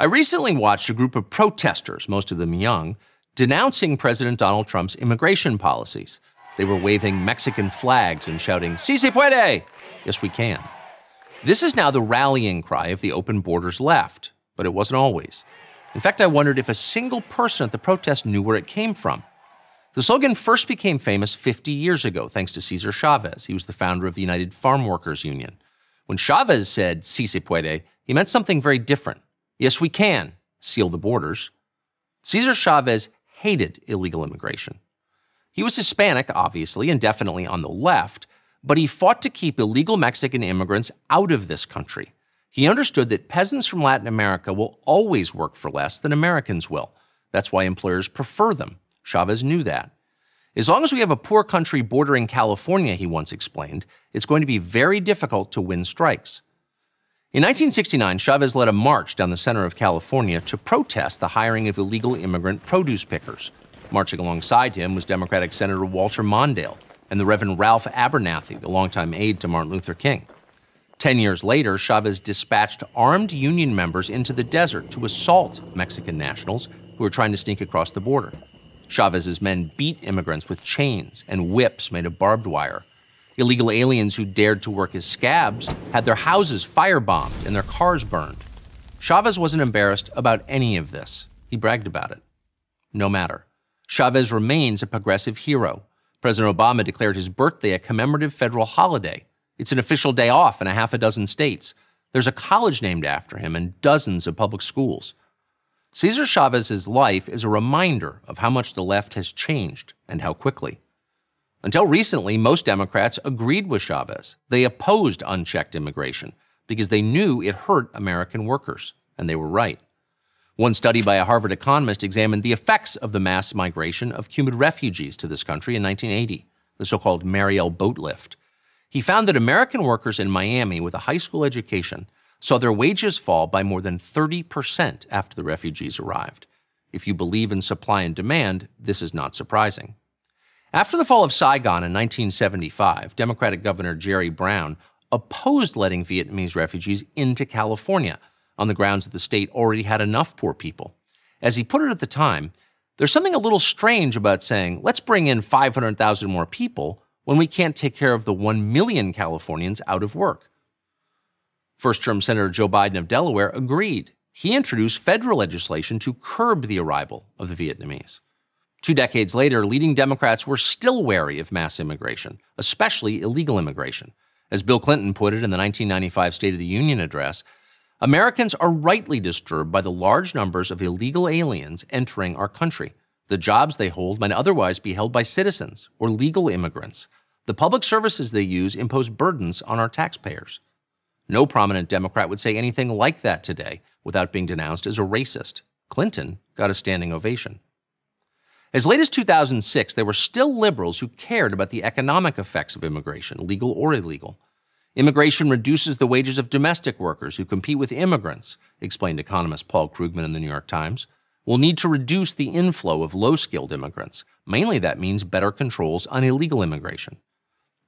I recently watched a group of protesters, most of them young, denouncing President Donald Trump's immigration policies. They were waving Mexican flags and shouting, Si se puede! Yes, we can. This is now the rallying cry of the open borders left, but it wasn't always. In fact, I wondered if a single person at the protest knew where it came from. The slogan first became famous 50 years ago thanks to Cesar Chavez. He was the founder of the United Farm Workers Union. When Chavez said, Si se puede, he meant something very different. Yes, we can seal the borders. Cesar Chavez hated illegal immigration. He was Hispanic, obviously, and definitely on the left, but he fought to keep illegal Mexican immigrants out of this country. He understood that peasants from Latin America will always work for less than Americans will. That's why employers prefer them. Chavez knew that. As long as we have a poor country bordering California, he once explained, it's going to be very difficult to win strikes. In 1969, Chavez led a march down the center of California to protest the hiring of illegal immigrant produce pickers. Marching alongside him was Democratic Senator Walter Mondale and the Reverend Ralph Abernathy, the longtime aide to Martin Luther King. Ten years later, Chavez dispatched armed Union members into the desert to assault Mexican nationals who were trying to sneak across the border. Chavez's men beat immigrants with chains and whips made of barbed wire Illegal aliens who dared to work as scabs had their houses firebombed and their cars burned. Chavez wasn't embarrassed about any of this. He bragged about it. No matter. Chavez remains a progressive hero. President Obama declared his birthday a commemorative federal holiday. It's an official day off in a half a dozen states. There's a college named after him and dozens of public schools. Cesar Chavez's life is a reminder of how much the left has changed and how quickly. Until recently, most Democrats agreed with Chavez. They opposed unchecked immigration because they knew it hurt American workers, and they were right. One study by a Harvard economist examined the effects of the mass migration of Cuban refugees to this country in 1980, the so called Mariel boat lift. He found that American workers in Miami with a high school education saw their wages fall by more than 30% after the refugees arrived. If you believe in supply and demand, this is not surprising. After the fall of Saigon in 1975, Democratic Governor Jerry Brown opposed letting Vietnamese refugees into California on the grounds that the state already had enough poor people. As he put it at the time, there's something a little strange about saying, let's bring in 500,000 more people when we can't take care of the 1 million Californians out of work. First term Senator Joe Biden of Delaware agreed. He introduced federal legislation to curb the arrival of the Vietnamese. Two decades later, leading Democrats were still wary of mass immigration, especially illegal immigration. As Bill Clinton put it in the 1995 State of the Union address, Americans are rightly disturbed by the large numbers of illegal aliens entering our country. The jobs they hold might otherwise be held by citizens or legal immigrants. The public services they use impose burdens on our taxpayers. No prominent Democrat would say anything like that today without being denounced as a racist. Clinton got a standing ovation. As late as 2006, there were still liberals who cared about the economic effects of immigration, legal or illegal. Immigration reduces the wages of domestic workers who compete with immigrants, explained economist Paul Krugman in the New York Times. We'll need to reduce the inflow of low skilled immigrants. Mainly, that means better controls on illegal immigration.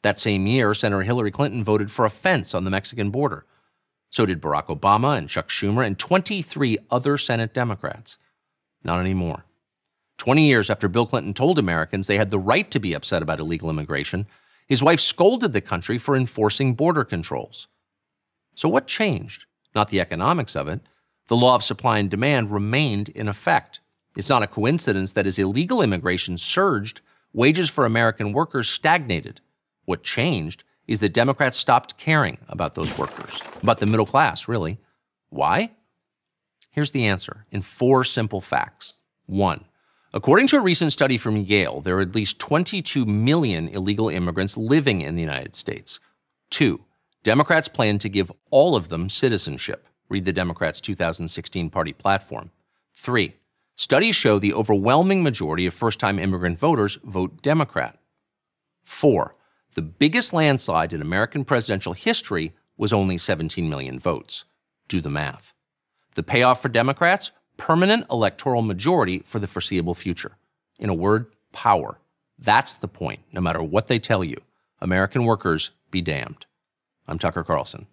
That same year, Senator Hillary Clinton voted for a fence on the Mexican border. So did Barack Obama and Chuck Schumer and 23 other Senate Democrats. Not anymore. 20 years after Bill Clinton told Americans they had the right to be upset about illegal immigration, his wife scolded the country for enforcing border controls. So, what changed? Not the economics of it. The law of supply and demand remained in effect. It's not a coincidence that as illegal immigration surged, wages for American workers stagnated. What changed is that Democrats stopped caring about those workers, about the middle class, really. Why? Here's the answer in four simple facts. One, According to a recent study from Yale, there are at least 22 million illegal immigrants living in the United States. Two, Democrats plan to give all of them citizenship. Read the Democrats' 2016 party platform. Three, studies show the overwhelming majority of first time immigrant voters vote Democrat. Four, the biggest landslide in American presidential history was only 17 million votes. Do the math. The payoff for Democrats? Permanent electoral majority for the foreseeable future. In a word, power. That's the point, no matter what they tell you. American workers be damned. I'm Tucker Carlson.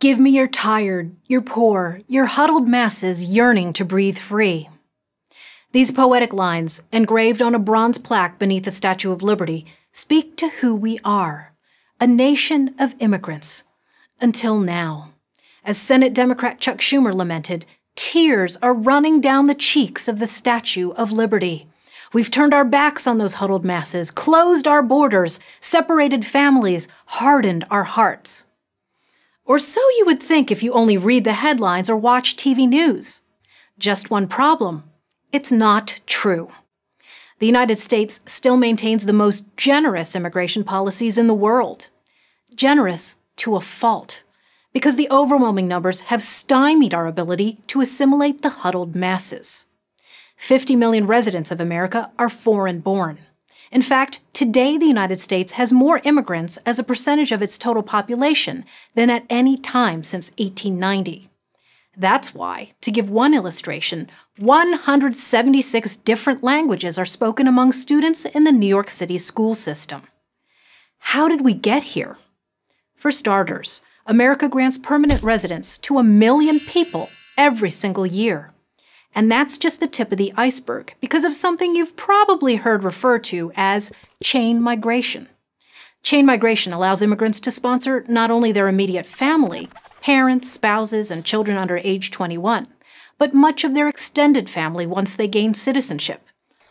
Give me your tired, your poor, your huddled masses yearning to breathe free. These poetic lines, engraved on a bronze plaque beneath the Statue of Liberty, speak to who we are a nation of immigrants. Until now. As Senate Democrat Chuck Schumer lamented, tears are running down the cheeks of the Statue of Liberty. We've turned our backs on those huddled masses, closed our borders, separated families, hardened our hearts. Or so you would think if you only read the headlines or watch TV news. Just one problem it's not true. The United States still maintains the most generous immigration policies in the world. Generous to a fault, because the overwhelming numbers have stymied our ability to assimilate the huddled masses. 50 million residents of America are foreign born. In fact, today the United States has more immigrants as a percentage of its total population than at any time since 1890. That's why, to give one illustration, 176 different languages are spoken among students in the New York City school system. How did we get here? For starters, America grants permanent residence to a million people every single year. And that's just the tip of the iceberg because of something you've probably heard referred to as chain migration. Chain migration allows immigrants to sponsor not only their immediate family, parents, spouses, and children under age 21, but much of their extended family once they gain citizenship,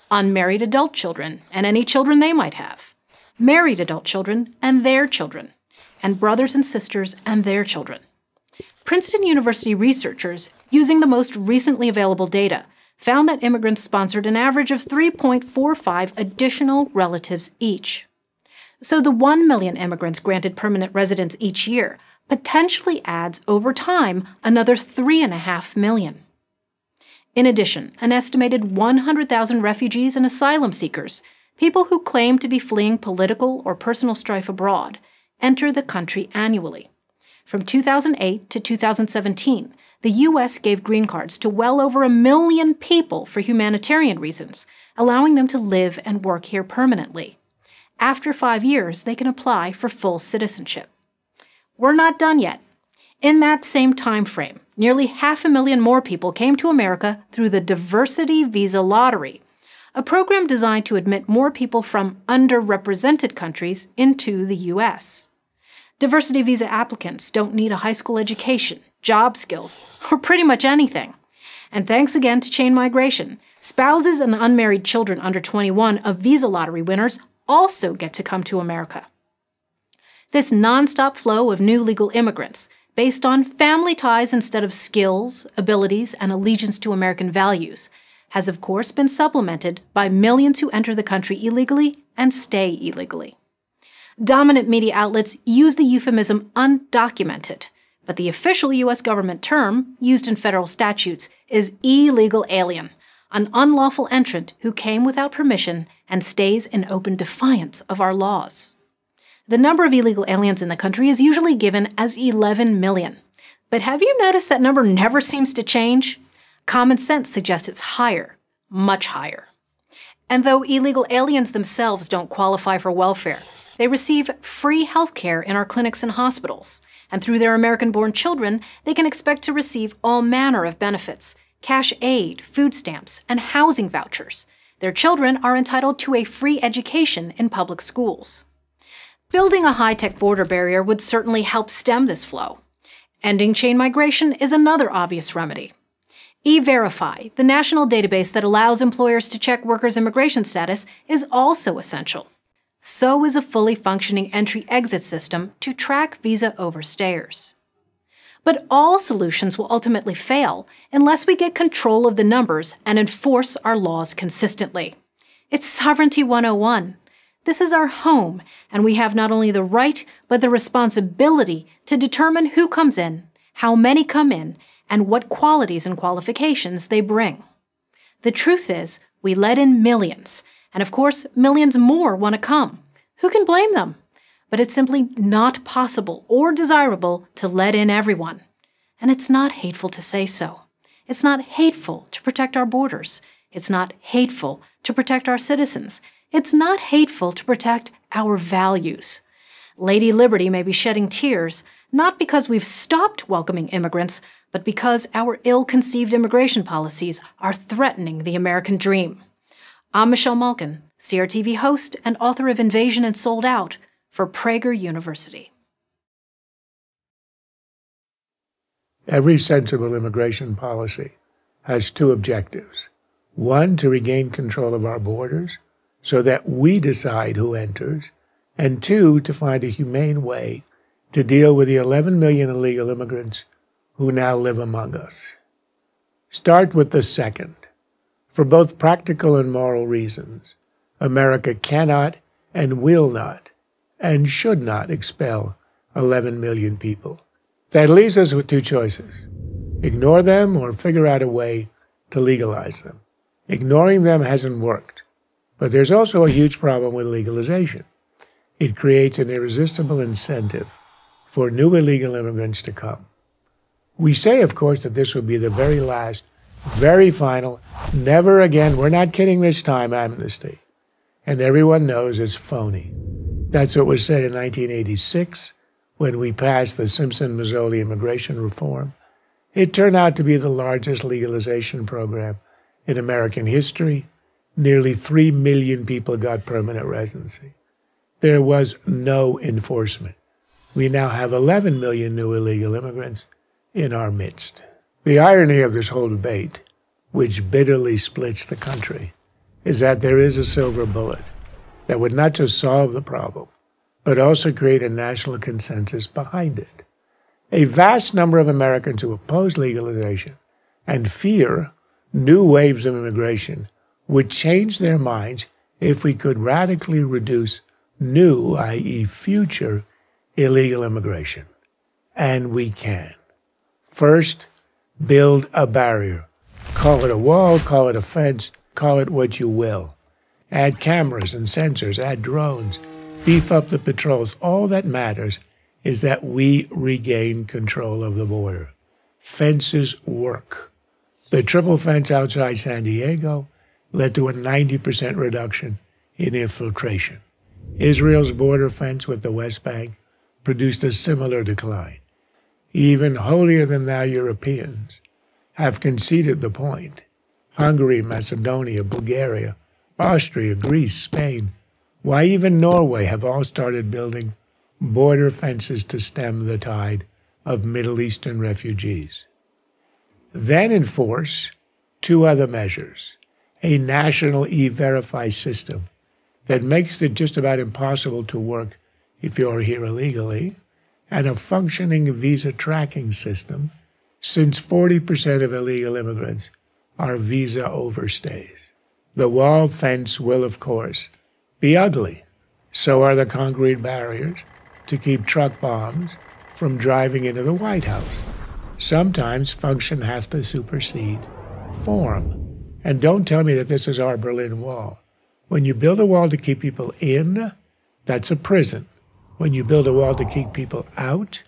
unmarried adult children and any children they might have, married adult children and their children, and brothers and sisters and their children. Princeton University researchers, using the most recently available data, found that immigrants sponsored an average of 3.45 additional relatives each. So the 1 million immigrants granted permanent residence each year potentially adds over time another 3.5 million. In addition, an estimated 100,000 refugees and asylum seekers, people who claim to be fleeing political or personal strife abroad, enter the country annually. From 2008 to 2017, the U.S. gave green cards to well over a million people for humanitarian reasons, allowing them to live and work here permanently. After five years, they can apply for full citizenship. We're not done yet. In that same time frame, nearly half a million more people came to America through the Diversity Visa Lottery, a program designed to admit more people from underrepresented countries into the U.S. Diversity visa applicants don't need a high school education, job skills, or pretty much anything. And thanks again to chain migration, spouses and unmarried children under 21 of visa lottery winners also get to come to America. This nonstop flow of new legal immigrants, based on family ties instead of skills, abilities, and allegiance to American values, has of course been supplemented by millions who enter the country illegally and stay illegally. Dominant media outlets use the euphemism undocumented, but the official U.S. government term, used in federal statutes, is illegal alien, an unlawful entrant who came without permission and stays in open defiance of our laws. The number of illegal aliens in the country is usually given as 11 million. But have you noticed that number never seems to change? Common sense suggests it's higher, much higher. And though illegal aliens themselves don't qualify for welfare, they receive free health care in our clinics and hospitals, and through their American born children, they can expect to receive all manner of benefits cash aid, food stamps, and housing vouchers. Their children are entitled to a free education in public schools. Building a high tech border barrier would certainly help stem this flow. Ending chain migration is another obvious remedy. E Verify, the national database that allows employers to check workers' immigration status, is also essential so is a fully functioning entry exit system to track visa overstayers. But all solutions will ultimately fail unless we get control of the numbers and enforce our laws consistently. It's Sovereignty 101. This is our home, and we have not only the right, but the responsibility to determine who comes in, how many come in, and what qualities and qualifications they bring. The truth is, we let in millions, and of course, millions more want to come. Who can blame them? But it's simply not possible or desirable to let in everyone. And it's not hateful to say so. It's not hateful to protect our borders. It's not hateful to protect our citizens. It's not hateful to protect our values. Lady Liberty may be shedding tears, not because we've stopped welcoming immigrants, but because our ill conceived immigration policies are threatening the American dream. I'm Michelle Malkin, CRTV host and author of Invasion and Sold Out for Prager University. Every sensible immigration policy has two objectives. One, to regain control of our borders so that we decide who enters, and two, to find a humane way to deal with the 11 million illegal immigrants who now live among us. Start with the second. For both practical and moral reasons, America cannot and will not and should not expel 11 million people. That leaves us with two choices ignore them or figure out a way to legalize them. Ignoring them hasn't worked. But there's also a huge problem with legalization. It creates an irresistible incentive for new illegal immigrants to come. We say, of course, that this will be the very last, very final, never again, we're not kidding this time, amnesty. And everyone knows it's phony. That's what was said in 1986 when we passed the Simpson Mazzoli immigration reform. It turned out to be the largest legalization program in American history. Nearly 3 million people got permanent residency. There was no enforcement. We now have 11 million new illegal immigrants in our midst. The irony of this whole debate, which bitterly splits the country, is that there is a silver bullet that would not just solve the problem, but also create a national consensus behind it. A vast number of Americans who oppose legalization and fear new waves of immigration would change their minds if we could radically reduce new, i.e., future, illegal immigration. And we can. First, build a barrier. Call it a wall, call it a fence, call it what you will. Add cameras and sensors, add drones, beef up the patrols. All that matters is that we regain control of the border. Fences work. The triple fence outside San Diego led to a 90% reduction in infiltration. Israel's border fence with the West Bank produced a similar decline. Even holier than thou Europeans have conceded the point. Hungary, Macedonia, Bulgaria, Austria, Greece, Spain, why even Norway have all started building border fences to stem the tide of Middle Eastern refugees. Then enforce two other measures a national e verify system that makes it just about impossible to work if you're here illegally, and a functioning visa tracking system, since 40% of illegal immigrants are visa overstays. The wall fence will, of course, be ugly. So are the concrete barriers to keep truck bombs from driving into the White House. Sometimes function has to supersede form. And don't tell me that this is our Berlin Wall. When you build a wall to keep people in, that's a prison. When you build a wall to keep people out,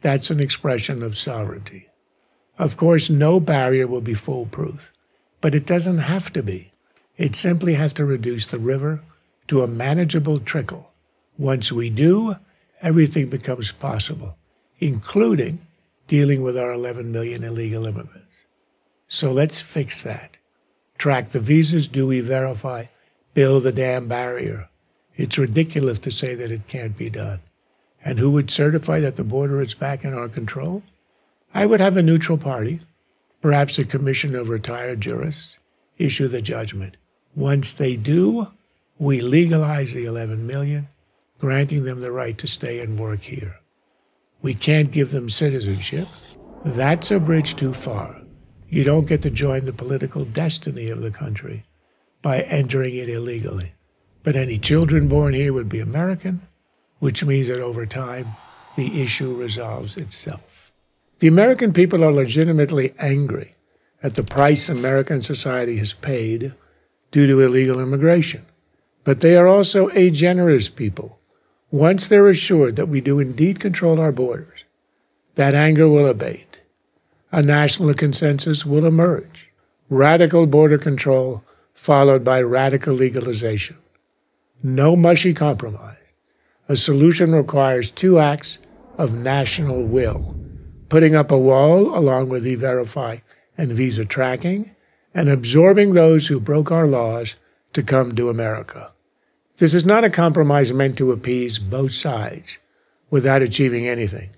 that's an expression of sovereignty. Of course, no barrier will be foolproof, but it doesn't have to be. It simply has to reduce the river to a manageable trickle. Once we do, everything becomes possible, including dealing with our 11 million illegal immigrants. So let's fix that. Track the visas, do we verify, build the damn barrier. It's ridiculous to say that it can't be done. And who would certify that the border is back in our control? I would have a neutral party, perhaps a commission of retired jurists, issue the judgment. Once they do, we legalize the 11 million, granting them the right to stay and work here. We can't give them citizenship. That's a bridge too far. You don't get to join the political destiny of the country by entering it illegally. But any children born here would be American, which means that over time, the issue resolves itself. The American people are legitimately angry at the price American society has paid due to illegal immigration. But they are also a generous people. Once they're assured that we do indeed control our borders, that anger will abate. A national consensus will emerge. Radical border control followed by radical legalization. No mushy compromise. A solution requires two acts of national will putting up a wall along with e verify and visa tracking, and absorbing those who broke our laws to come to America. This is not a compromise meant to appease both sides without achieving anything.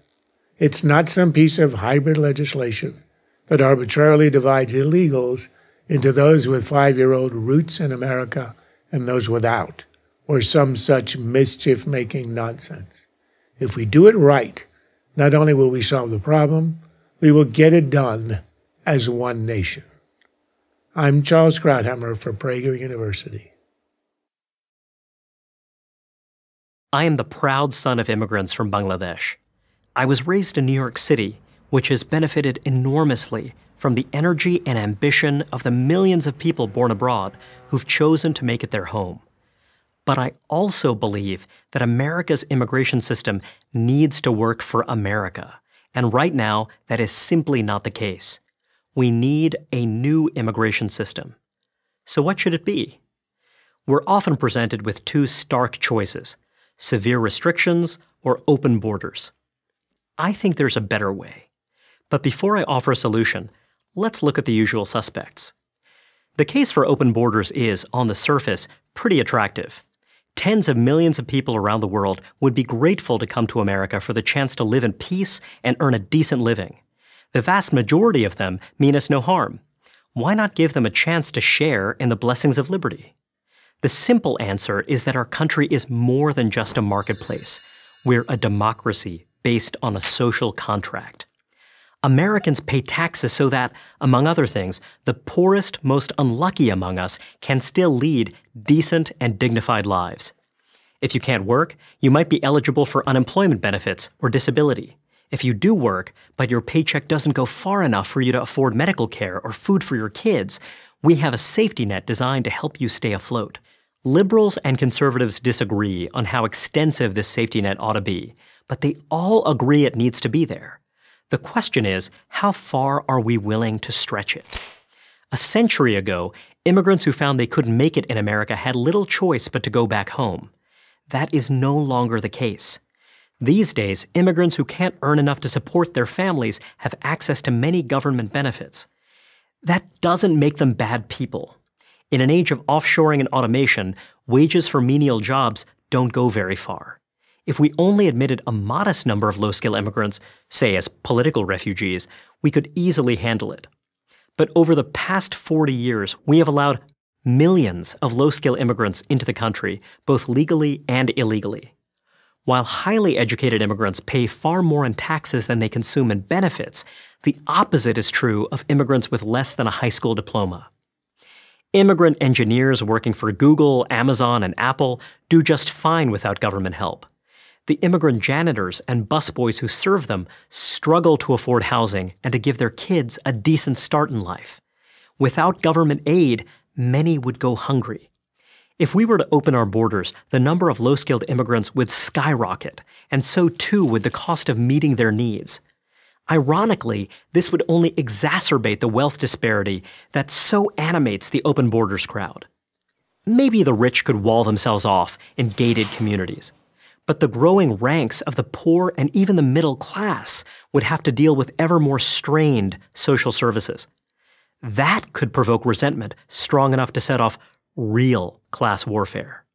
It's not some piece of hybrid legislation that arbitrarily divides illegals into those with five year old roots in America and those without, or some such mischief making nonsense. If we do it right, not only will we solve the problem, we will get it done as one nation. I'm Charles Krauthammer for Prager University. I am the proud son of immigrants from Bangladesh. I was raised in New York City, which has benefited enormously from the energy and ambition of the millions of people born abroad who've chosen to make it their home. But I also believe that America's immigration system needs to work for America. And right now, that is simply not the case. We need a new immigration system. So, what should it be? We're often presented with two stark choices severe restrictions or open borders. I think there's a better way. But before I offer a solution, let's look at the usual suspects. The case for open borders is, on the surface, pretty attractive. Tens of millions of people around the world would be grateful to come to America for the chance to live in peace and earn a decent living. The vast majority of them mean us no harm. Why not give them a chance to share in the blessings of liberty? The simple answer is that our country is more than just a marketplace. We're a democracy based on a social contract. Americans pay taxes so that, among other things, the poorest, most unlucky among us can still lead decent and dignified lives. If you can't work, you might be eligible for unemployment benefits or disability. If you do work, but your paycheck doesn't go far enough for you to afford medical care or food for your kids, we have a safety net designed to help you stay afloat. Liberals and conservatives disagree on how extensive this safety net ought to be, but they all agree it needs to be there. The question is, how far are we willing to stretch it? A century ago, immigrants who found they couldn't make it in America had little choice but to go back home. That is no longer the case. These days, immigrants who can't earn enough to support their families have access to many government benefits. That doesn't make them bad people. In an age of offshoring and automation, wages for menial jobs don't go very far. If we only admitted a modest number of low skill immigrants, say as political refugees, we could easily handle it. But over the past 40 years, we have allowed millions of low skill immigrants into the country, both legally and illegally. While highly educated immigrants pay far more in taxes than they consume in benefits, the opposite is true of immigrants with less than a high school diploma. Immigrant engineers working for Google, Amazon, and Apple do just fine without government help. The immigrant janitors and busboys who serve them struggle to afford housing and to give their kids a decent start in life. Without government aid, many would go hungry. If we were to open our borders, the number of low skilled immigrants would skyrocket, and so too would the cost of meeting their needs. Ironically, this would only exacerbate the wealth disparity that so animates the open borders crowd. Maybe the rich could wall themselves off in gated communities, but the growing ranks of the poor and even the middle class would have to deal with ever more strained social services. That could provoke resentment strong enough to set off real class warfare.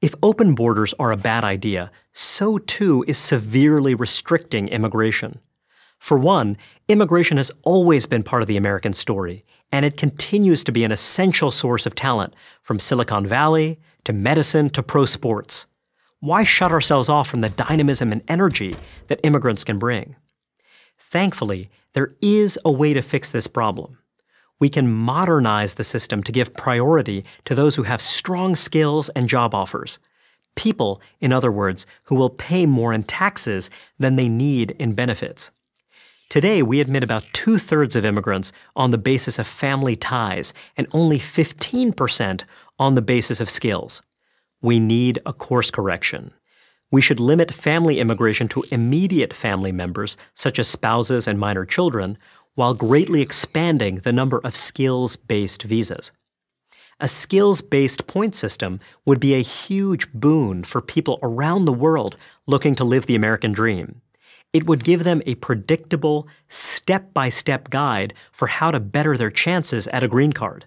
If open borders are a bad idea, so too is severely restricting immigration. For one, immigration has always been part of the American story, and it continues to be an essential source of talent, from Silicon Valley to medicine to pro sports. Why shut ourselves off from the dynamism and energy that immigrants can bring? Thankfully, there is a way to fix this problem we can modernize the system to give priority to those who have strong skills and job offers. People, in other words, who will pay more in taxes than they need in benefits. Today, we admit about two thirds of immigrants on the basis of family ties and only 15% on the basis of skills. We need a course correction. We should limit family immigration to immediate family members, such as spouses and minor children, while greatly expanding the number of skills based visas. A skills based point system would be a huge boon for people around the world looking to live the American dream. It would give them a predictable, step by step guide for how to better their chances at a green card.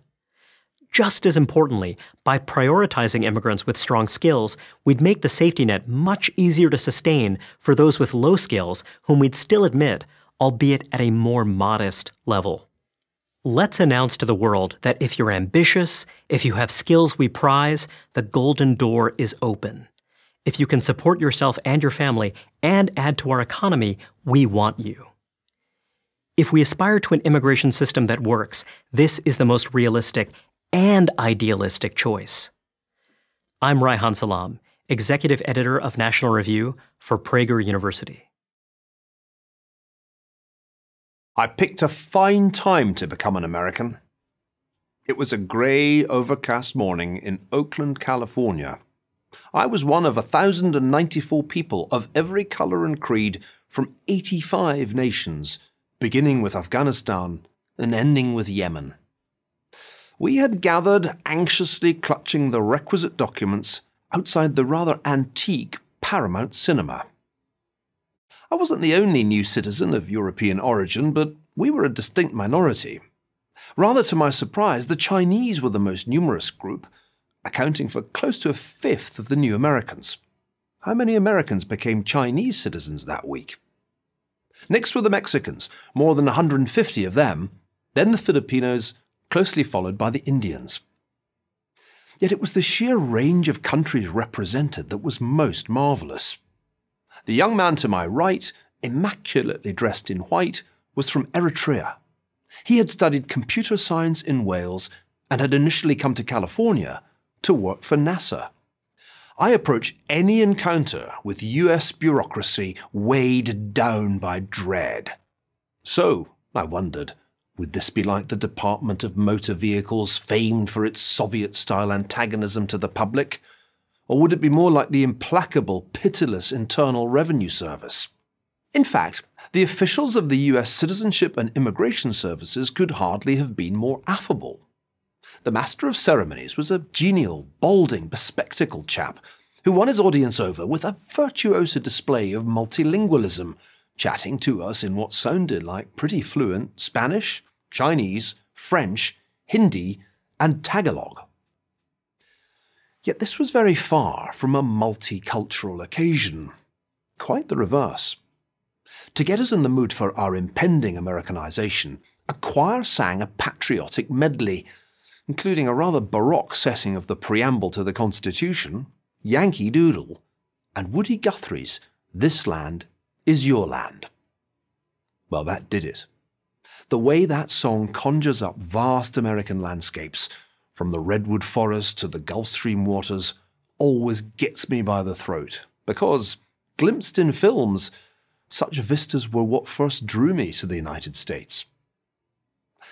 Just as importantly, by prioritizing immigrants with strong skills, we'd make the safety net much easier to sustain for those with low skills whom we'd still admit, albeit at a more modest level. Let's announce to the world that if you're ambitious, if you have skills we prize, the golden door is open. If you can support yourself and your family and add to our economy, we want you. If we aspire to an immigration system that works, this is the most realistic and idealistic choice. I'm Reihan Salam, Executive Editor of National Review for Prager University. I picked a fine time to become an American. It was a grey, overcast morning in Oakland, California. I was one of 1,094 people of every colour and creed from 85 nations, beginning with Afghanistan and ending with Yemen. We had gathered, anxiously clutching the requisite documents, outside the rather antique Paramount Cinema. I wasn't the only new citizen of European origin, but we were a distinct minority. Rather to my surprise, the Chinese were the most numerous group, accounting for close to a fifth of the new Americans. How many Americans became Chinese citizens that week? Next were the Mexicans, more than 150 of them, then the Filipinos, closely followed by the Indians. Yet it was the sheer range of countries represented that was most marvellous. The young man to my right, immaculately dressed in white, was from Eritrea. He had studied computer science in Wales and had initially come to California to work for NASA. I approach any encounter with US bureaucracy weighed down by dread. So, I wondered, would this be like the Department of Motor Vehicles, famed for its Soviet style antagonism to the public? Or would it be more like the implacable, pitiless Internal Revenue Service? In fact, the officials of the US Citizenship and Immigration Services could hardly have been more affable. The Master of Ceremonies was a genial, balding, bespectacled chap who won his audience over with a virtuoso display of multilingualism, chatting to us in what sounded like pretty fluent Spanish, Chinese, French, Hindi, and Tagalog. Yet this was very far from a multicultural occasion. Quite the reverse. To get us in the mood for our impending Americanization, a choir sang a patriotic medley, including a rather baroque setting of the preamble to the Constitution, Yankee Doodle, and Woody Guthrie's This Land is Your Land. Well, that did it. The way that song conjures up vast American landscapes from the redwood forest to the Gulf Stream waters, always gets me by the throat, because, glimpsed in films, such vistas were what first drew me to the United States.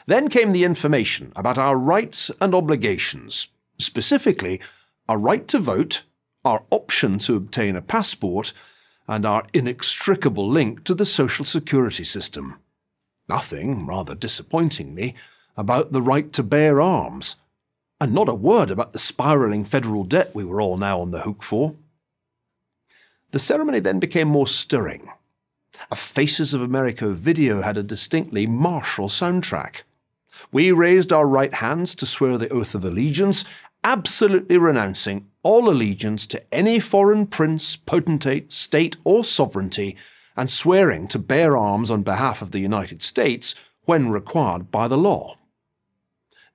Then came the information about our rights and obligations, specifically, our right to vote, our option to obtain a passport, and our inextricable link to the social security system. Nothing, rather disappointingly, about the right to bear arms, and not a word about the spiralling federal debt we were all now on the hook for. The ceremony then became more stirring. A Faces of America video had a distinctly martial soundtrack. We raised our right hands to swear the oath of allegiance, absolutely renouncing all allegiance to any foreign prince, potentate, state, or sovereignty, and swearing to bear arms on behalf of the United States when required by the law.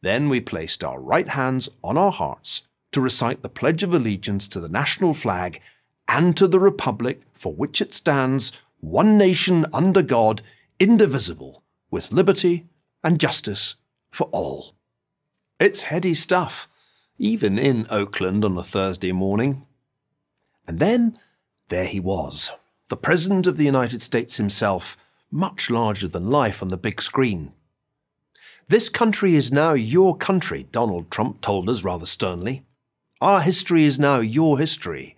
Then we placed our right hands on our hearts to recite the Pledge of Allegiance to the national flag and to the Republic for which it stands, one nation under God, indivisible, with liberty and justice for all. It's heady stuff, even in Oakland on a Thursday morning. And then there he was, the President of the United States himself, much larger than life on the big screen, this country is now your country, Donald Trump told us rather sternly. Our history is now your history,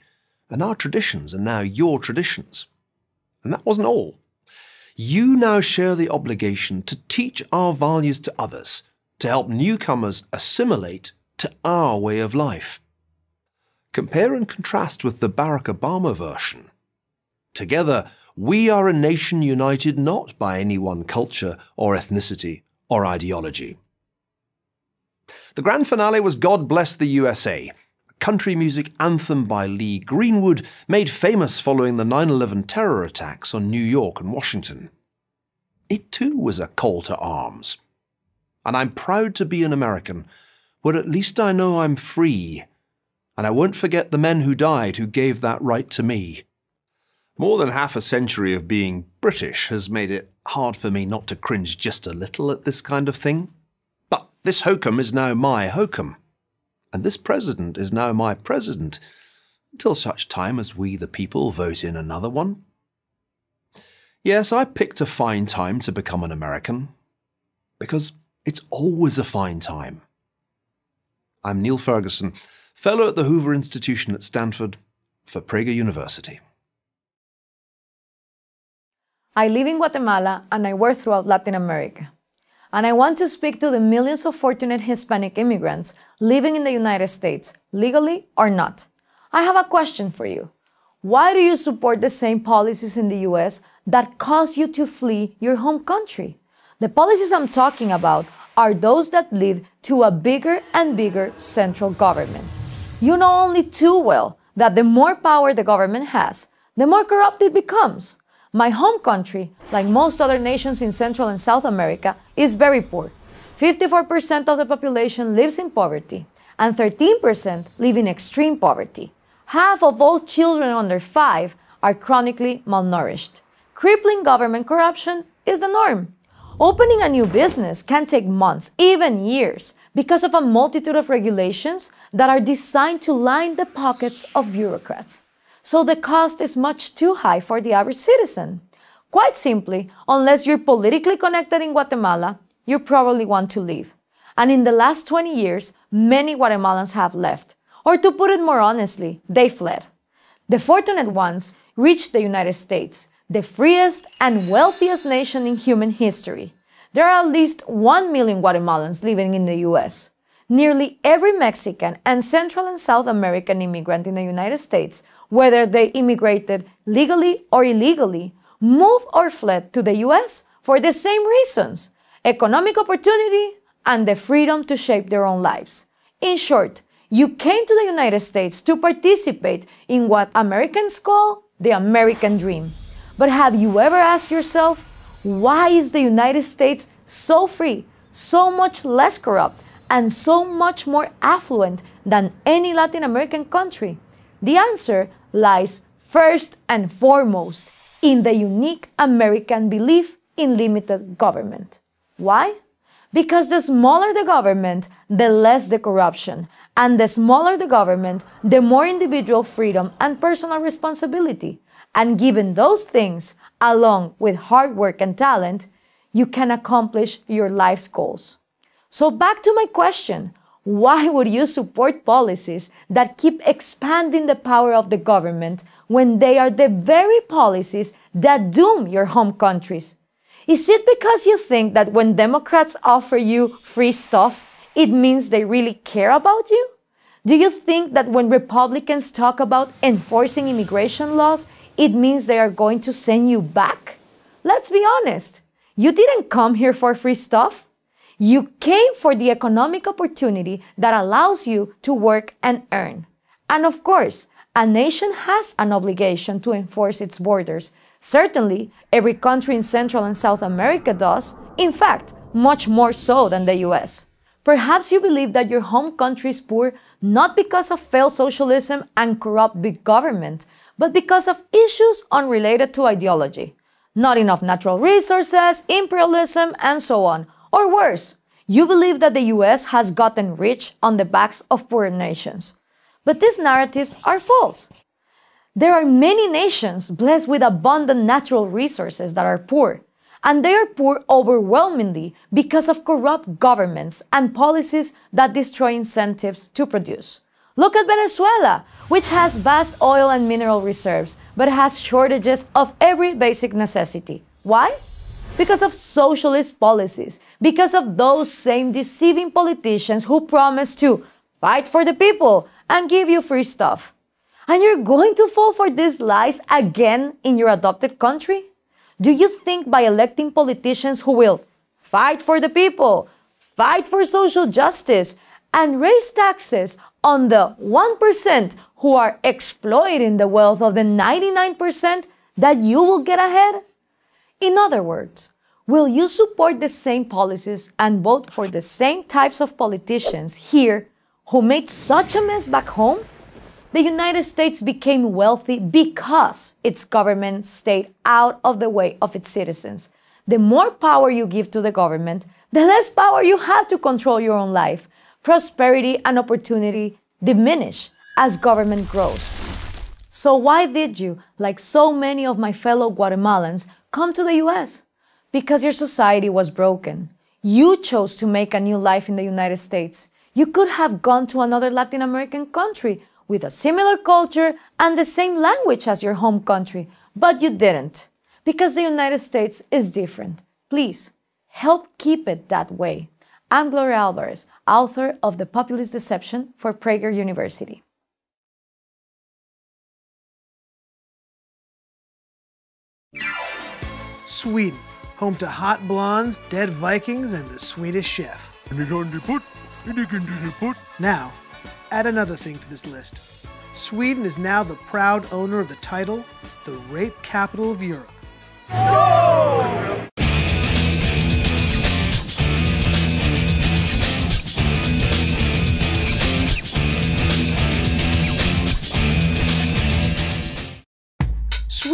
and our traditions are now your traditions. And that wasn't all. You now share the obligation to teach our values to others, to help newcomers assimilate to our way of life. Compare and contrast with the Barack Obama version. Together, we are a nation united not by any one culture or ethnicity or ideology. The grand finale was God Bless the USA, a country music anthem by Lee Greenwood, made famous following the 9 11 terror attacks on New York and Washington. It too was a call to arms. And I'm proud to be an American, where at least I know I'm free, and I won't forget the men who died who gave that right to me. More than half a century of being British has made it hard for me not to cringe just a little at this kind of thing. But this hokum is now my hokum, and this president is now my president, until such time as we the people vote in another one. Yes, I picked a fine time to become an American, because it's always a fine time. I'm Niall Ferguson, Fellow at the Hoover Institution at Stanford for Prager University. I live in Guatemala and I work throughout Latin America. And I want to speak to the millions of fortunate Hispanic immigrants living in the United States, legally or not. I have a question for you. Why do you support the same policies in the US that cause you to flee your home country? The policies I'm talking about are those that lead to a bigger and bigger central government. You know only too well that the more power the government has, the more corrupt it becomes. My home country, like most other nations in Central and South America, is very poor. 54% of the population lives in poverty, and 13% live in extreme poverty. Half of all children under 5 are chronically malnourished. Crippling government corruption is the norm. Opening a new business can take months, even years, because of a multitude of regulations that are designed to line the pockets of bureaucrats so the cost is much too high for the average citizen. Quite simply, unless you're politically connected in Guatemala, you probably want to leave. And in the last 20 years, many Guatemalans have left. Or to put it more honestly, they fled. The fortunate ones reached the United States, the freest and wealthiest nation in human history. There are at least 1 million Guatemalans living in the US. Nearly every Mexican and Central and South American immigrant in the United States whether they immigrated legally or illegally, moved or fled to the US for the same reasons economic opportunity and the freedom to shape their own lives. In short, you came to the United States to participate in what Americans call the American dream. But have you ever asked yourself, why is the United States so free, so much less corrupt, and so much more affluent than any Latin American country? The answer lies first and foremost in the unique American belief in limited government. Why? Because the smaller the government, the less the corruption. And the smaller the government, the more individual freedom and personal responsibility. And given those things, along with hard work and talent, you can accomplish your life's goals. So back to my question. Why would you support policies that keep expanding the power of the government when they are the very policies that doom your home countries? Is it because you think that when Democrats offer you free stuff, it means they really care about you? Do you think that when Republicans talk about enforcing immigration laws, it means they are going to send you back? Let's be honest. You didn't come here for free stuff. You came for the economic opportunity that allows you to work and earn. And of course, a nation has an obligation to enforce its borders. Certainly, every country in Central and South America does. In fact, much more so than the US. Perhaps you believe that your home country is poor not because of failed socialism and corrupt big government, but because of issues unrelated to ideology. Not enough natural resources, imperialism, and so on, or worse, you believe that the US has gotten rich on the backs of poor nations. But these narratives are false. There are many nations blessed with abundant natural resources that are poor, and they are poor overwhelmingly because of corrupt governments and policies that destroy incentives to produce. Look at Venezuela, which has vast oil and mineral reserves, but has shortages of every basic necessity. Why? Because of socialist policies, because of those same deceiving politicians who promise to fight for the people, and give you free stuff. And you're going to fall for these lies again in your adopted country? Do you think by electing politicians who will fight for the people, fight for social justice, and raise taxes on the 1% who are exploiting the wealth of the 99% that you will get ahead? In other words, will you support the same policies and vote for the same types of politicians here who made such a mess back home? The United States became wealthy because its government stayed out of the way of its citizens. The more power you give to the government, the less power you have to control your own life. Prosperity and opportunity diminish as government grows. So, why did you, like so many of my fellow Guatemalans, come to the US? Because your society was broken. You chose to make a new life in the United States. You could have gone to another Latin American country with a similar culture and the same language as your home country, but you didn't. Because the United States is different. Please, help keep it that way. I'm Gloria Alvarez, author of The Populist Deception for Prager University. Sweden, home to hot blondes, dead Vikings, and the Swedish chef. Now, add another thing to this list. Sweden is now the proud owner of the title, the rape capital of Europe.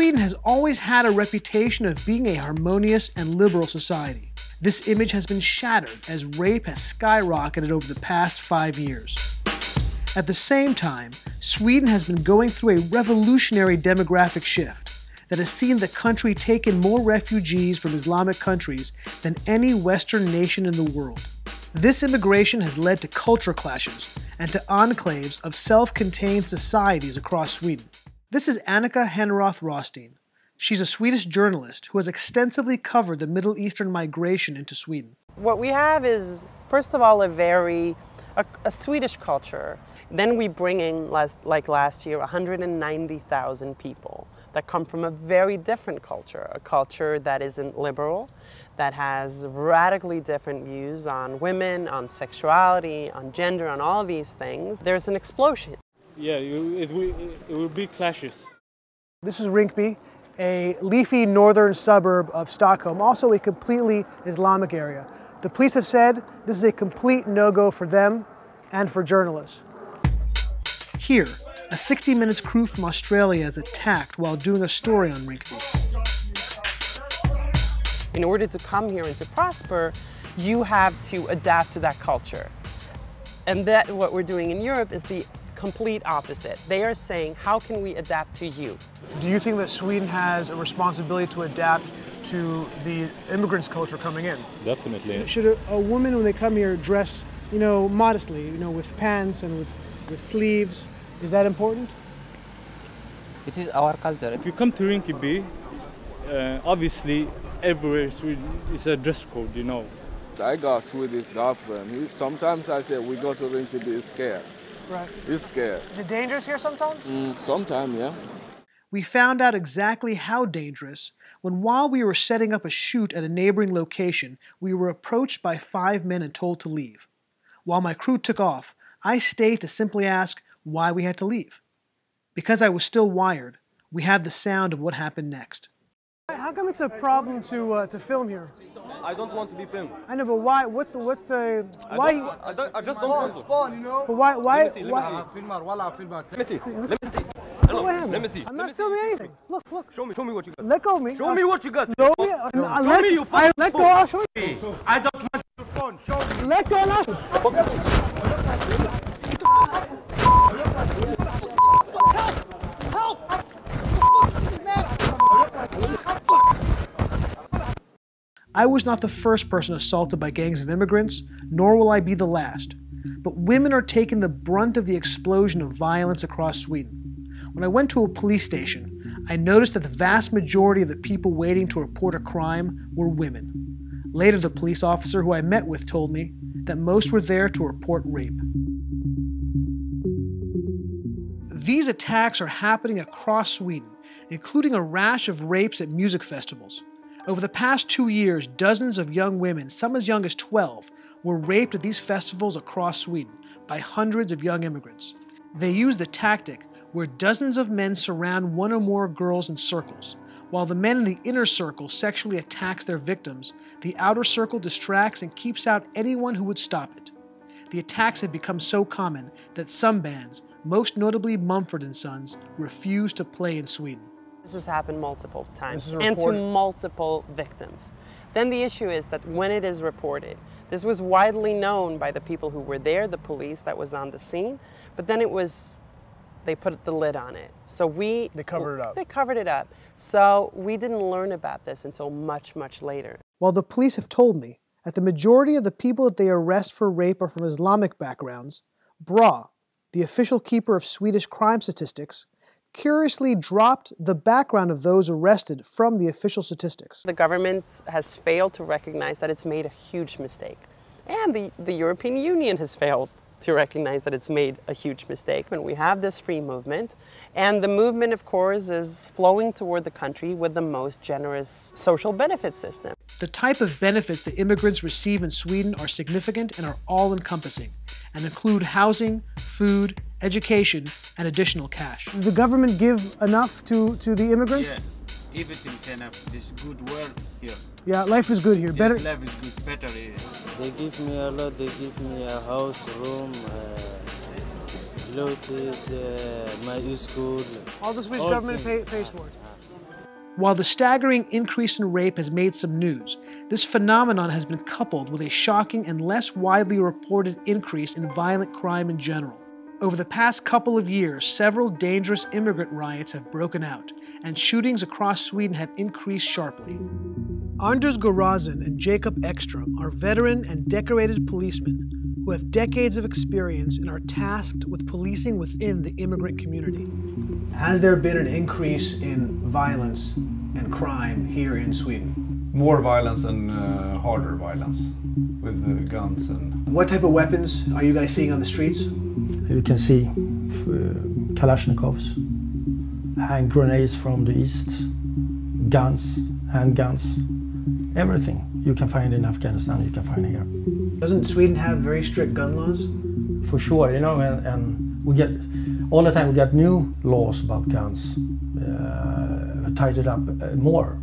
Sweden has always had a reputation of being a harmonious and liberal society. This image has been shattered as rape has skyrocketed over the past five years. At the same time, Sweden has been going through a revolutionary demographic shift that has seen the country take in more refugees from Islamic countries than any Western nation in the world. This immigration has led to culture clashes and to enclaves of self contained societies across Sweden. This is Annika Hernroth Rothstein. She's a Swedish journalist who has extensively covered the Middle Eastern migration into Sweden. What we have is, first of all, a very a, a Swedish culture. Then we bring in, last, like last year, 190,000 people that come from a very different culture, a culture that isn't liberal, that has radically different views on women, on sexuality, on gender, on all these things. There's an explosion. Yeah, you, it, will, it will be clashes. This is Rinkeby, a leafy northern suburb of Stockholm, also a completely Islamic area. The police have said this is a complete no-go for them and for journalists. Here, a 60 Minutes crew from Australia is attacked while doing a story on Rinkeby. In order to come here and to prosper, you have to adapt to that culture. And that what we're doing in Europe is the complete opposite. They are saying, how can we adapt to you? Do you think that Sweden has a responsibility to adapt to the immigrants' culture coming in? Definitely. Should a, a woman, when they come here, dress, you know, modestly, you know, with pants and with, with sleeves? Is that important? It is our culture. If you come to Rinkeby, uh, obviously everywhere Sweden is a dress code, you know. I got Swedish girlfriend. Sometimes I say we go to Rinkeby, he's scared. Right. He's scared. Is it dangerous here sometimes? Mm, sometimes, yeah. We found out exactly how dangerous when while we were setting up a shoot at a neighboring location, we were approached by five men and told to leave. While my crew took off, I stayed to simply ask why we had to leave. Because I was still wired, we have the sound of what happened next. How come it's a problem to uh, to film here? I don't want to be filmed. I know, but why? What's the what's the why? I, don't, I, don't, I just don't want to. Spawn, you know. But why? Why? Let me see. Let why? me see. Let me see. Let me see. Hello, Let me see. I'm not me filming see. anything. Look, look. Show me. Show me what you got. Let go of me. Show me what you got. Show me. uh, Show I let, me you I let go. I'll show you. I don't want your phone. Show me. Let go. and I'll- I was not the first person assaulted by gangs of immigrants, nor will I be the last. But women are taking the brunt of the explosion of violence across Sweden. When I went to a police station, I noticed that the vast majority of the people waiting to report a crime were women. Later, the police officer who I met with told me that most were there to report rape. These attacks are happening across Sweden, including a rash of rapes at music festivals. Over the past two years, dozens of young women, some as young as 12, were raped at these festivals across Sweden by hundreds of young immigrants. They use the tactic where dozens of men surround one or more girls in circles. While the men in the inner circle sexually attacks their victims, the outer circle distracts and keeps out anyone who would stop it. The attacks have become so common that some bands, most notably Mumford and Sons, refuse to play in Sweden. This has happened multiple times and to multiple victims. Then the issue is that when it is reported, this was widely known by the people who were there, the police that was on the scene, but then it was they put the lid on it. So we They covered it up. They covered it up. So we didn't learn about this until much much later. While the police have told me that the majority of the people that they arrest for rape are from Islamic backgrounds, BRA, the official keeper of Swedish crime statistics, curiously dropped the background of those arrested from the official statistics. The government has failed to recognize that it's made a huge mistake. And the, the European Union has failed to recognize that it's made a huge mistake. And we have this free movement. And the movement, of course, is flowing toward the country with the most generous social benefit system. The type of benefits that immigrants receive in Sweden are significant and are all encompassing, and include housing, food, education, and additional cash. Does the government give enough to, to the immigrants? Yeah, everything's enough. This good world here. Yeah, life is good here. Yes, Better. life is good, better here. They give me a lot. They give me a house, room, uh, clothes, uh, my school. All the Swedish all government things. pay, pays for it. While the staggering increase in rape has made some news, this phenomenon has been coupled with a shocking and less widely reported increase in violent crime in general. Over the past couple of years, several dangerous immigrant riots have broken out, and shootings across Sweden have increased sharply. Anders Göranzon and Jacob Ekstrom are veteran and decorated policemen who have decades of experience and are tasked with policing within the immigrant community. Has there been an increase in violence and crime here in Sweden? More violence and uh, harder violence with uh, guns and. What type of weapons are you guys seeing on the streets? You can see uh, Kalashnikovs, hand grenades from the east, guns, handguns, everything you can find in Afghanistan, you can find here. Doesn't Sweden have very strict gun laws? For sure, you know, and, and we get all the time we get new laws about guns, uh, tightened up uh, more,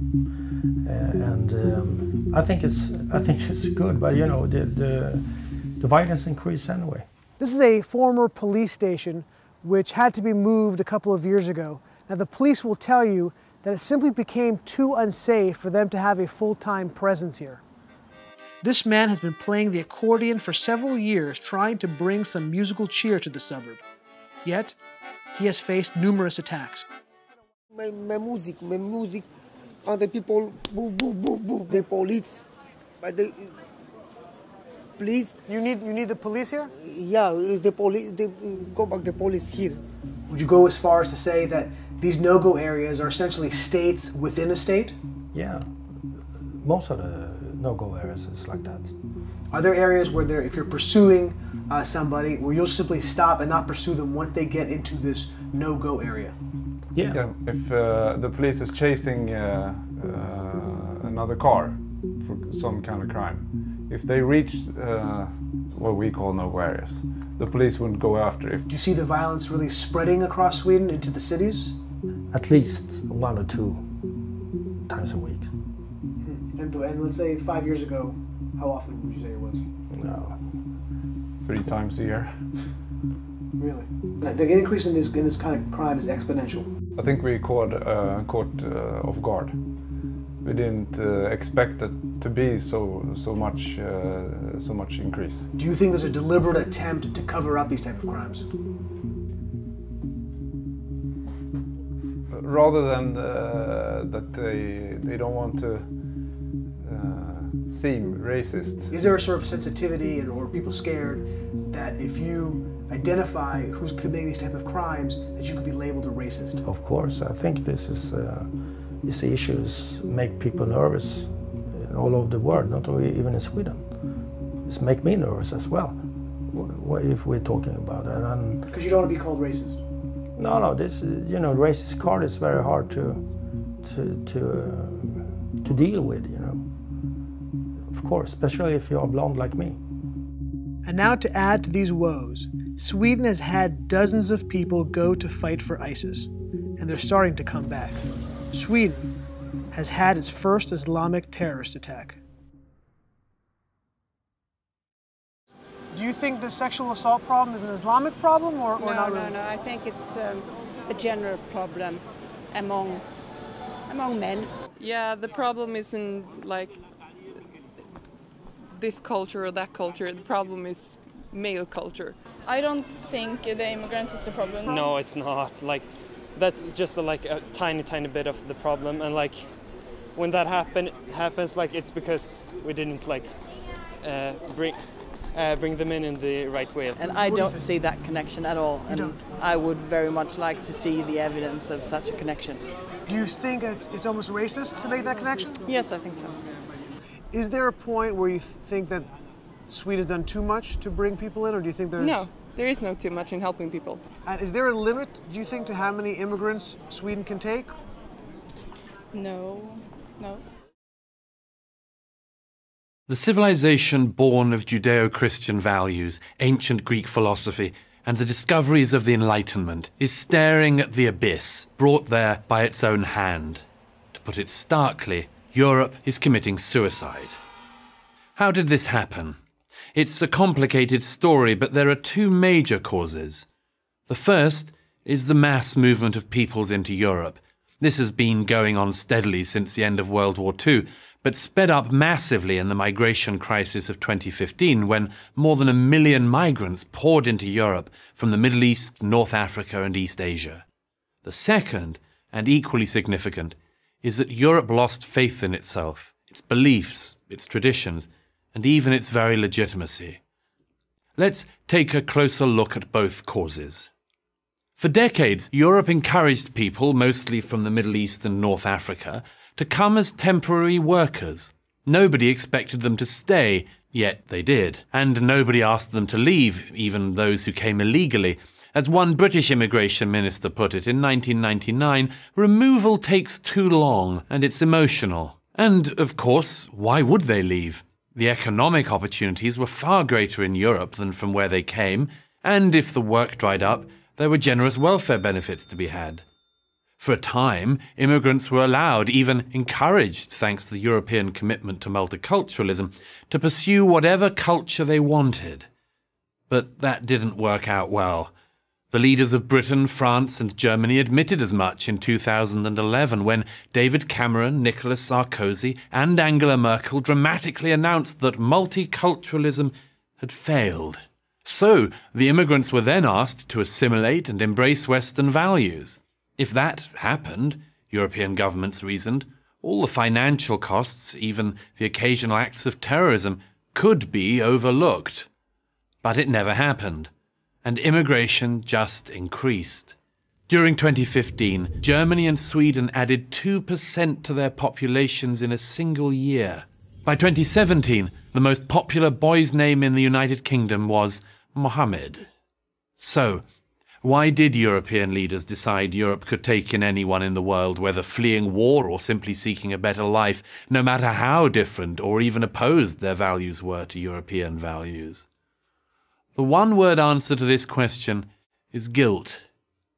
and um, I think it's I think it's good, but you know the the, the violence increased anyway. This is a former police station which had to be moved a couple of years ago. Now, the police will tell you that it simply became too unsafe for them to have a full time presence here. This man has been playing the accordion for several years, trying to bring some musical cheer to the suburb. Yet, he has faced numerous attacks. My, my music, my music, and the people, boo, boo, boo, boo, the police. But the, police You need you need the police here? Yeah, it's the police. They, go back the police here. Would you go as far as to say that these no go areas are essentially states within a state? Yeah, most of the no-go areas is like that. Are there areas where there, if you're pursuing uh, somebody, where you'll simply stop and not pursue them once they get into this no-go area? Yeah. If uh, the police is chasing uh, uh, another car for some kind of crime, if they reach uh, what we call no areas, the police wouldn't go after. If Do you see the violence really spreading across Sweden into the cities? At least one or two times a week. And, and let's say five years ago, how often would you say it was? No. three times a year. Really? The increase in this in this kind of crime is exponential. I think we caught uh, caught uh, off guard. We didn't uh, expect it to be so so much uh, so much increase. Do you think there's a deliberate attempt to cover up these type of crimes? Rather than uh, that they they don't want to uh, seem racist. Is there a sort of sensitivity and, or people scared that if you identify who's committing these type of crimes, that you could be labeled a racist? Of course, I think this is uh, these issues make people nervous all over the world, not only even in Sweden. This make me nervous as well. wh- If we're talking about it, and Because you don't want to be called racist. No, no. This you know, racist card is very hard to to to uh, to deal with. You know, of course, especially if you are blonde like me. And now, to add to these woes, Sweden has had dozens of people go to fight for ISIS, and they're starting to come back. Sweden has had its first Islamic terrorist attack. Do you think the sexual assault problem is an Islamic problem or, or no, not really? No, no, I think it's um, a general problem among among men. Yeah, the problem isn't like this culture or that culture. The problem is male culture. I don't think the immigrants is the problem. No, it's not. Like, that's just a, like a tiny, tiny bit of the problem. And like, when that happen happens, like it's because we didn't like uh, bring uh, bring them in in the right way. And I don't see that connection at all. And I would very much like to see the evidence of such a connection. Do you think it's, it's almost racist to make that connection? Yes, I think so. Is there a point where you think that Sweden's done too much to bring people in, or do you think there's No, there is no too much in helping people. And is there a limit, do you think, to how many immigrants Sweden can take? No, no. The civilization born of Judeo Christian values, ancient Greek philosophy, and the discoveries of the Enlightenment is staring at the abyss brought there by its own hand. To put it starkly, Europe is committing suicide. How did this happen? It's a complicated story, but there are two major causes. The first is the mass movement of peoples into Europe. This has been going on steadily since the end of World War II, but sped up massively in the migration crisis of 2015 when more than a million migrants poured into Europe from the Middle East, North Africa, and East Asia. The second, and equally significant, is that Europe lost faith in itself, its beliefs, its traditions, and even its very legitimacy. Let's take a closer look at both causes. For decades, Europe encouraged people, mostly from the Middle East and North Africa, to come as temporary workers. Nobody expected them to stay, yet they did. And nobody asked them to leave, even those who came illegally. As one British immigration minister put it in 1999, removal takes too long and it's emotional. And, of course, why would they leave? The economic opportunities were far greater in Europe than from where they came, and if the work dried up, there were generous welfare benefits to be had. For a time, immigrants were allowed, even encouraged, thanks to the European commitment to multiculturalism, to pursue whatever culture they wanted. But that didn't work out well. The leaders of Britain, France, and Germany admitted as much in 2011 when David Cameron, Nicolas Sarkozy, and Angela Merkel dramatically announced that multiculturalism had failed. So, the immigrants were then asked to assimilate and embrace Western values. If that happened, European governments reasoned, all the financial costs, even the occasional acts of terrorism, could be overlooked. But it never happened, and immigration just increased. During 2015, Germany and Sweden added 2% to their populations in a single year. By 2017, the most popular boy's name in the United Kingdom was Mohammed. So, why did European leaders decide Europe could take in anyone in the world, whether fleeing war or simply seeking a better life, no matter how different or even opposed their values were to European values? The one word answer to this question is guilt.